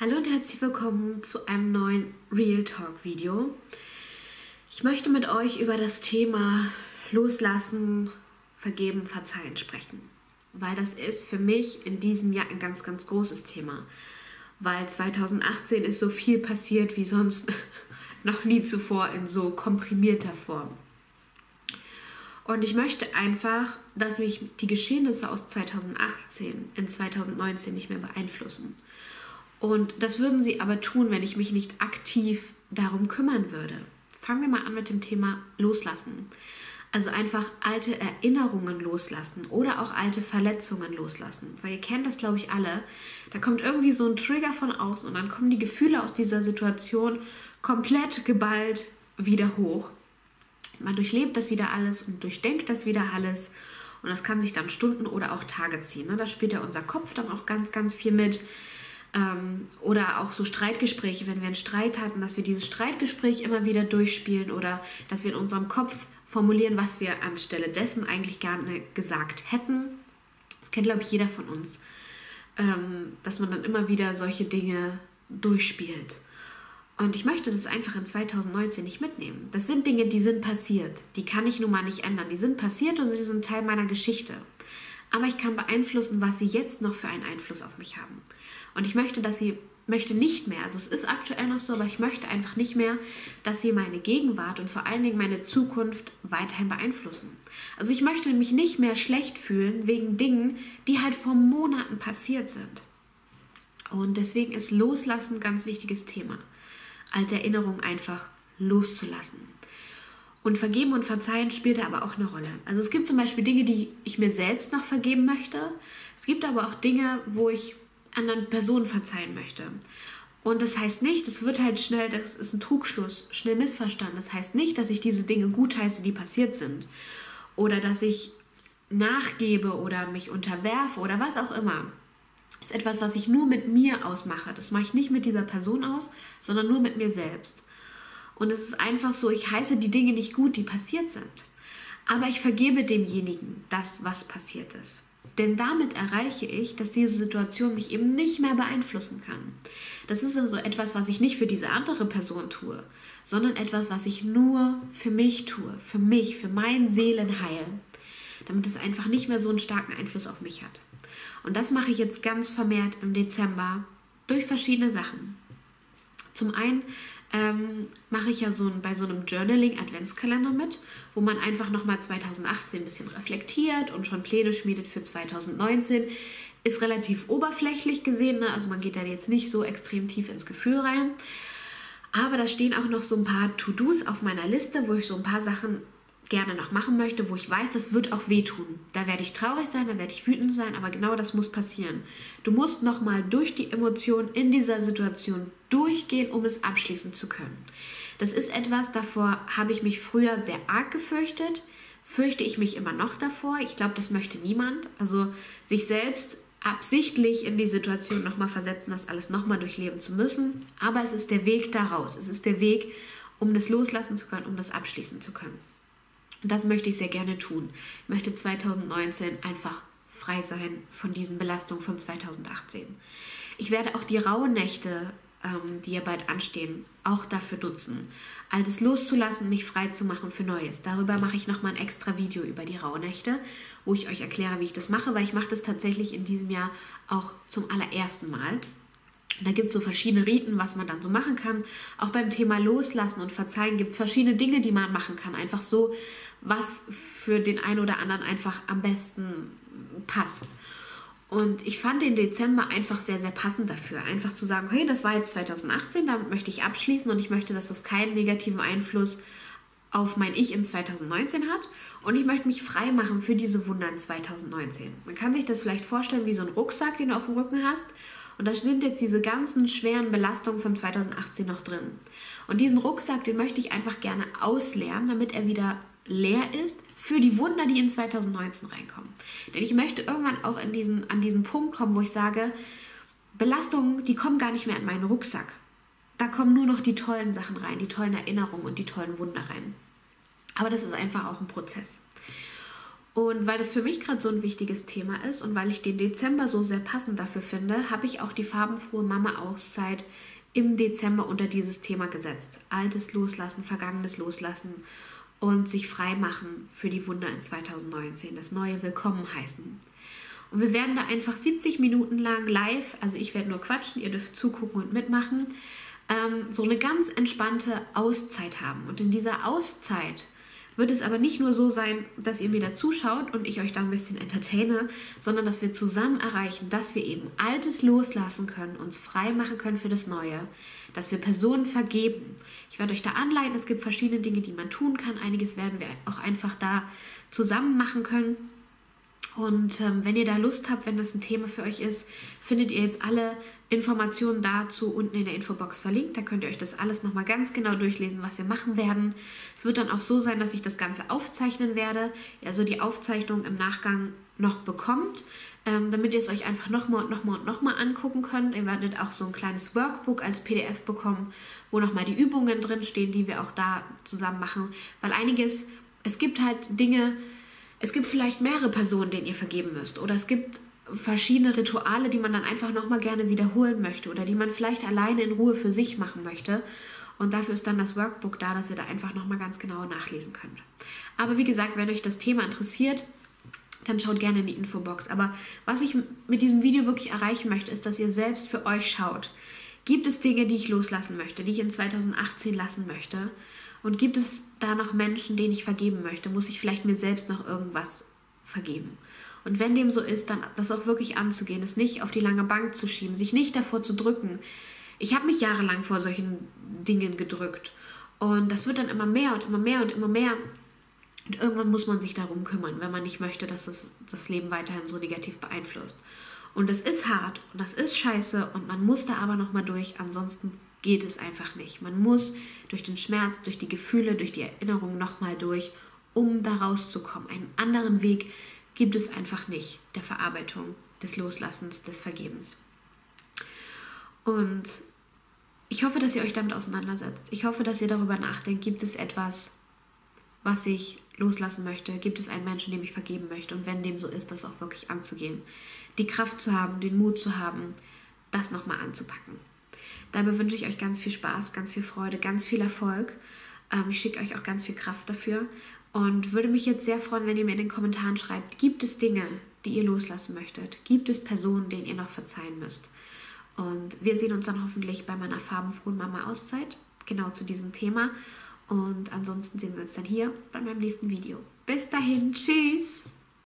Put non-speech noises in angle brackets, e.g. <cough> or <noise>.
Hallo und herzlich willkommen zu einem neuen Real Talk Video. Ich möchte mit euch über das Thema Loslassen, Vergeben, Verzeihen sprechen, weil das ist für mich in diesem Jahr ein ganz, ganz großes Thema, weil 2018 ist so viel passiert wie sonst <laughs> noch nie zuvor in so komprimierter Form. Und ich möchte einfach, dass mich die Geschehnisse aus 2018 in 2019 nicht mehr beeinflussen. Und das würden sie aber tun, wenn ich mich nicht aktiv darum kümmern würde. Fangen wir mal an mit dem Thema Loslassen. Also einfach alte Erinnerungen loslassen oder auch alte Verletzungen loslassen. Weil ihr kennt das, glaube ich, alle. Da kommt irgendwie so ein Trigger von außen und dann kommen die Gefühle aus dieser Situation komplett geballt wieder hoch. Man durchlebt das wieder alles und durchdenkt das wieder alles. Und das kann sich dann Stunden oder auch Tage ziehen. Ne? Da spielt ja unser Kopf dann auch ganz, ganz viel mit. Ähm, oder auch so Streitgespräche, wenn wir einen Streit hatten, dass wir dieses Streitgespräch immer wieder durchspielen oder dass wir in unserem Kopf formulieren, was wir anstelle dessen eigentlich gerne gesagt hätten. Das kennt, glaube ich, jeder von uns. Ähm, dass man dann immer wieder solche Dinge durchspielt. Und ich möchte das einfach in 2019 nicht mitnehmen. Das sind Dinge, die sind passiert. Die kann ich nun mal nicht ändern. Die sind passiert und sie sind Teil meiner Geschichte. Aber ich kann beeinflussen, was sie jetzt noch für einen Einfluss auf mich haben. Und ich möchte, dass sie möchte nicht mehr, also es ist aktuell noch so, aber ich möchte einfach nicht mehr, dass sie meine Gegenwart und vor allen Dingen meine Zukunft weiterhin beeinflussen. Also ich möchte mich nicht mehr schlecht fühlen wegen Dingen, die halt vor Monaten passiert sind. Und deswegen ist Loslassen ein ganz wichtiges Thema alte Erinnerungen einfach loszulassen. Und vergeben und verzeihen spielt da aber auch eine Rolle. Also es gibt zum Beispiel Dinge, die ich mir selbst noch vergeben möchte. Es gibt aber auch Dinge, wo ich anderen Personen verzeihen möchte. Und das heißt nicht, das wird halt schnell, das ist ein Trugschluss, schnell missverstanden. Das heißt nicht, dass ich diese Dinge gutheiße, die passiert sind. Oder dass ich nachgebe oder mich unterwerfe oder was auch immer ist etwas, was ich nur mit mir ausmache. Das mache ich nicht mit dieser Person aus, sondern nur mit mir selbst. Und es ist einfach so, ich heiße die Dinge nicht gut, die passiert sind. Aber ich vergebe demjenigen das, was passiert ist. Denn damit erreiche ich, dass diese Situation mich eben nicht mehr beeinflussen kann. Das ist also etwas, was ich nicht für diese andere Person tue, sondern etwas, was ich nur für mich tue, für mich, für mein Seelenheil, damit es einfach nicht mehr so einen starken Einfluss auf mich hat. Und das mache ich jetzt ganz vermehrt im Dezember durch verschiedene Sachen. Zum einen ähm, mache ich ja so ein, bei so einem Journaling-Adventskalender mit, wo man einfach nochmal 2018 ein bisschen reflektiert und schon Pläne schmiedet für 2019. Ist relativ oberflächlich gesehen, ne? also man geht da jetzt nicht so extrem tief ins Gefühl rein. Aber da stehen auch noch so ein paar To-Dos auf meiner Liste, wo ich so ein paar Sachen gerne noch machen möchte, wo ich weiß, das wird auch wehtun. Da werde ich traurig sein, da werde ich wütend sein, aber genau das muss passieren. Du musst nochmal durch die Emotionen in dieser Situation durchgehen, um es abschließen zu können. Das ist etwas, davor habe ich mich früher sehr arg gefürchtet, fürchte ich mich immer noch davor. Ich glaube, das möchte niemand. Also sich selbst absichtlich in die Situation nochmal versetzen, das alles nochmal durchleben zu müssen. Aber es ist der Weg daraus. Es ist der Weg, um das loslassen zu können, um das abschließen zu können. Und das möchte ich sehr gerne tun. Ich möchte 2019 einfach frei sein von diesen Belastungen von 2018. Ich werde auch die rauen Nächte, ähm, die ja bald anstehen, auch dafür nutzen, Altes loszulassen, mich frei zu machen für Neues. Darüber mache ich nochmal ein extra Video über die Rauhnächte, wo ich euch erkläre, wie ich das mache, weil ich mache das tatsächlich in diesem Jahr auch zum allerersten Mal. Da gibt es so verschiedene Riten, was man dann so machen kann. Auch beim Thema Loslassen und Verzeihen gibt es verschiedene Dinge, die man machen kann. Einfach so, was für den einen oder anderen einfach am besten passt. Und ich fand den Dezember einfach sehr, sehr passend dafür. Einfach zu sagen, hey, das war jetzt 2018, damit möchte ich abschließen und ich möchte, dass das keinen negativen Einfluss auf mein Ich in 2019 hat. Und ich möchte mich frei machen für diese Wunder in 2019. Man kann sich das vielleicht vorstellen wie so ein Rucksack, den du auf dem Rücken hast. Und da sind jetzt diese ganzen schweren Belastungen von 2018 noch drin. Und diesen Rucksack, den möchte ich einfach gerne ausleeren, damit er wieder leer ist für die Wunder, die in 2019 reinkommen. Denn ich möchte irgendwann auch in diesen, an diesen Punkt kommen, wo ich sage, Belastungen, die kommen gar nicht mehr in meinen Rucksack. Da kommen nur noch die tollen Sachen rein, die tollen Erinnerungen und die tollen Wunder rein. Aber das ist einfach auch ein Prozess. Und weil das für mich gerade so ein wichtiges Thema ist und weil ich den Dezember so sehr passend dafür finde, habe ich auch die farbenfrohe Mama-Auszeit im Dezember unter dieses Thema gesetzt. Altes loslassen, Vergangenes loslassen und sich frei machen für die Wunder in 2019, das neue Willkommen heißen. Und wir werden da einfach 70 Minuten lang live, also ich werde nur quatschen, ihr dürft zugucken und mitmachen, ähm, so eine ganz entspannte Auszeit haben. Und in dieser Auszeit wird es aber nicht nur so sein, dass ihr mir da zuschaut und ich euch da ein bisschen entertaine, sondern dass wir zusammen erreichen, dass wir eben Altes loslassen können, uns frei machen können für das Neue, dass wir Personen vergeben. Ich werde euch da anleiten, es gibt verschiedene Dinge, die man tun kann. Einiges werden wir auch einfach da zusammen machen können. Und ähm, wenn ihr da Lust habt, wenn das ein Thema für euch ist, findet ihr jetzt alle Informationen dazu unten in der Infobox verlinkt. Da könnt ihr euch das alles nochmal ganz genau durchlesen, was wir machen werden. Es wird dann auch so sein, dass ich das Ganze aufzeichnen werde, also die Aufzeichnung im Nachgang noch bekommt, ähm, damit ihr es euch einfach nochmal und nochmal und nochmal angucken könnt. Ihr werdet auch so ein kleines Workbook als PDF bekommen, wo nochmal die Übungen drin stehen, die wir auch da zusammen machen. Weil einiges, es gibt halt Dinge, es gibt vielleicht mehrere Personen, denen ihr vergeben müsst. Oder es gibt verschiedene Rituale, die man dann einfach nochmal gerne wiederholen möchte oder die man vielleicht alleine in Ruhe für sich machen möchte. Und dafür ist dann das Workbook da, dass ihr da einfach nochmal ganz genau nachlesen könnt. Aber wie gesagt, wenn euch das Thema interessiert, dann schaut gerne in die Infobox. Aber was ich mit diesem Video wirklich erreichen möchte, ist, dass ihr selbst für euch schaut. Gibt es Dinge, die ich loslassen möchte, die ich in 2018 lassen möchte? Und gibt es da noch Menschen, denen ich vergeben möchte? Muss ich vielleicht mir selbst noch irgendwas vergeben? Und wenn dem so ist, dann das auch wirklich anzugehen, es nicht auf die lange Bank zu schieben, sich nicht davor zu drücken. Ich habe mich jahrelang vor solchen Dingen gedrückt. Und das wird dann immer mehr und immer mehr und immer mehr. Und irgendwann muss man sich darum kümmern, wenn man nicht möchte, dass es das Leben weiterhin so negativ beeinflusst. Und es ist hart und das ist scheiße und man muss da aber nochmal durch, ansonsten geht es einfach nicht. Man muss durch den Schmerz, durch die Gefühle, durch die Erinnerung nochmal durch, um da rauszukommen. Einen anderen Weg gibt es einfach nicht der Verarbeitung, des Loslassens, des Vergebens. Und ich hoffe, dass ihr euch damit auseinandersetzt. Ich hoffe, dass ihr darüber nachdenkt, gibt es etwas, was ich loslassen möchte? Gibt es einen Menschen, dem ich vergeben möchte? Und wenn dem so ist, das auch wirklich anzugehen. Die Kraft zu haben, den Mut zu haben, das nochmal anzupacken. Dabei wünsche ich euch ganz viel Spaß, ganz viel Freude, ganz viel Erfolg. Ähm, ich schicke euch auch ganz viel Kraft dafür und würde mich jetzt sehr freuen, wenn ihr mir in den Kommentaren schreibt, gibt es Dinge, die ihr loslassen möchtet? Gibt es Personen, denen ihr noch verzeihen müsst? Und wir sehen uns dann hoffentlich bei meiner farbenfrohen Mama-Auszeit, genau zu diesem Thema. Und ansonsten sehen wir uns dann hier bei meinem nächsten Video. Bis dahin, tschüss!